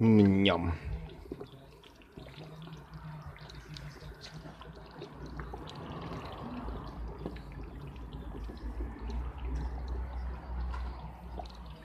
Ням.